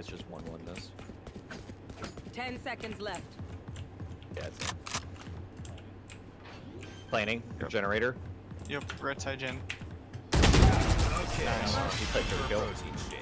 it's just one one this. Ten seconds left. Yeah, it's. Planning, Yep. generator. Yep, right side gen. Okay. Nice. He played for the kill. Protein shake.